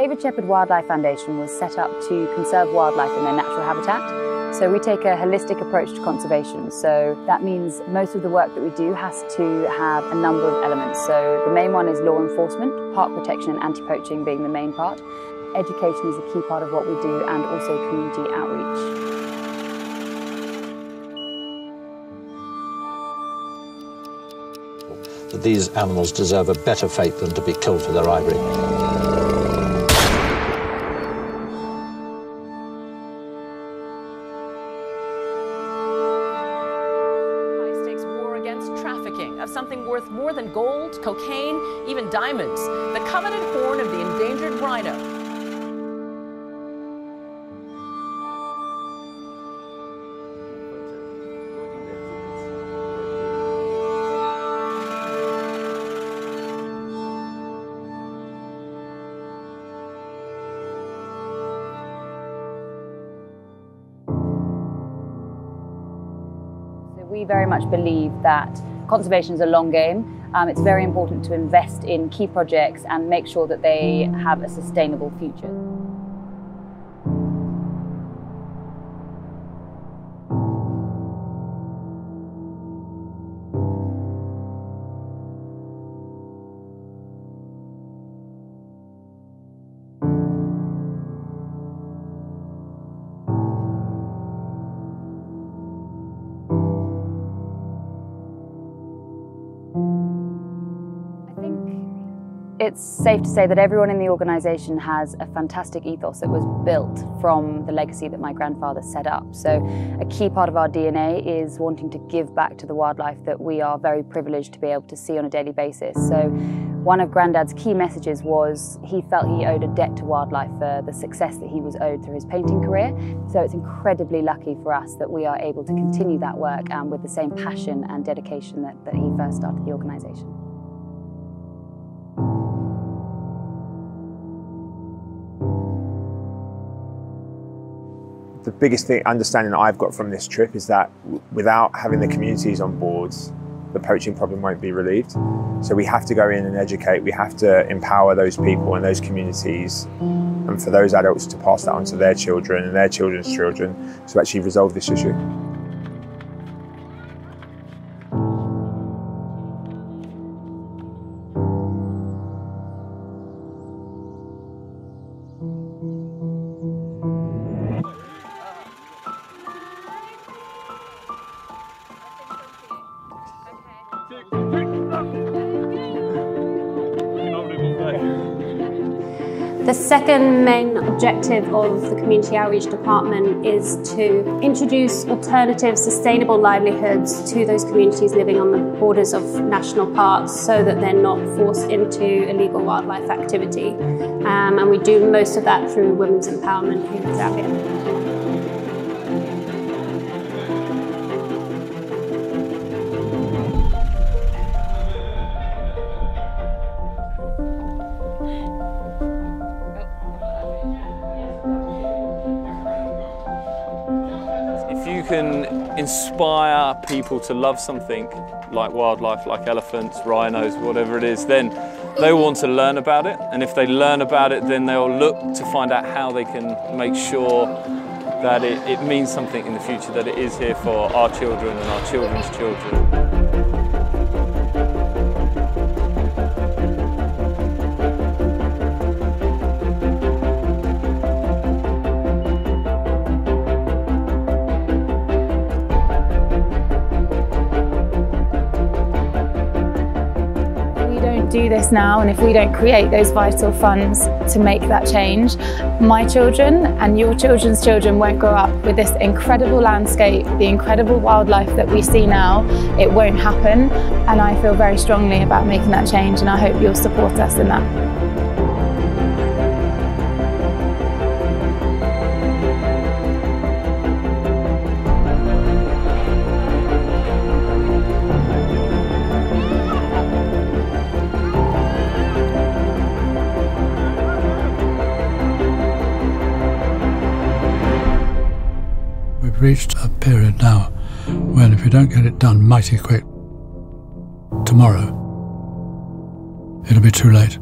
David Shepherd Wildlife Foundation was set up to conserve wildlife in their natural habitat. So we take a holistic approach to conservation. So that means most of the work that we do has to have a number of elements. So the main one is law enforcement, park protection and anti-poaching being the main part. Education is a key part of what we do and also community outreach. that these animals deserve a better fate than to be killed for their ivory. Of something worth more than gold, cocaine, even diamonds. The coveted horn of the endangered rhino. We very much believe that conservation is a long game. Um, it's very important to invest in key projects and make sure that they have a sustainable future. It's safe to say that everyone in the organisation has a fantastic ethos that was built from the legacy that my grandfather set up. So a key part of our DNA is wanting to give back to the wildlife that we are very privileged to be able to see on a daily basis. So one of Grandad's key messages was he felt he owed a debt to wildlife for the success that he was owed through his painting career. So it's incredibly lucky for us that we are able to continue that work and with the same passion and dedication that, that he first started the organisation. The biggest thing, understanding I've got from this trip is that without having the communities on board, the poaching problem won't be relieved. So we have to go in and educate, we have to empower those people and those communities and for those adults to pass that on to their children and their children's children to actually resolve this issue. The second main objective of the Community Outreach Department is to introduce alternative sustainable livelihoods to those communities living on the borders of national parks so that they're not forced into illegal wildlife activity. Um, and we do most of that through women's empowerment in Zambia. Can inspire people to love something like wildlife, like elephants, rhinos, whatever it is, then they want to learn about it. And if they learn about it, then they'll look to find out how they can make sure that it, it means something in the future, that it is here for our children and our children's children. Do this now and if we don't create those vital funds to make that change, my children and your children's children won't grow up with this incredible landscape, the incredible wildlife that we see now. It won't happen and I feel very strongly about making that change and I hope you'll support us in that. Reached a period now when if you don't get it done mighty quick, tomorrow, it'll be too late.